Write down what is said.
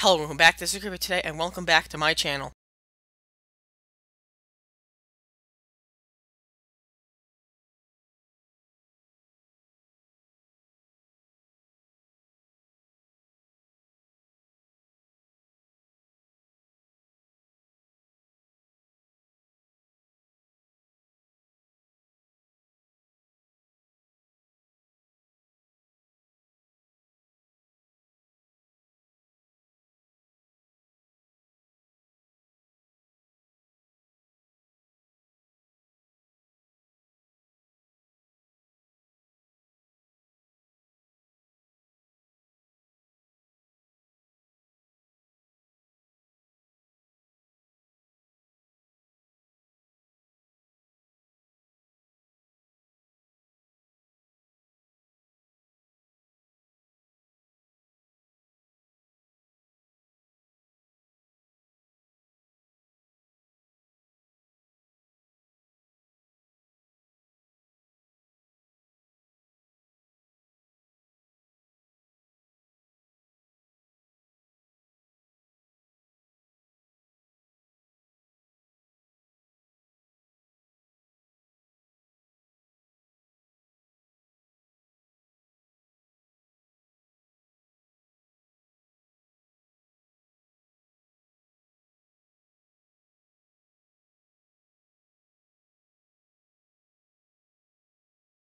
Hello, welcome back. This is Creeper today, and welcome back to my channel.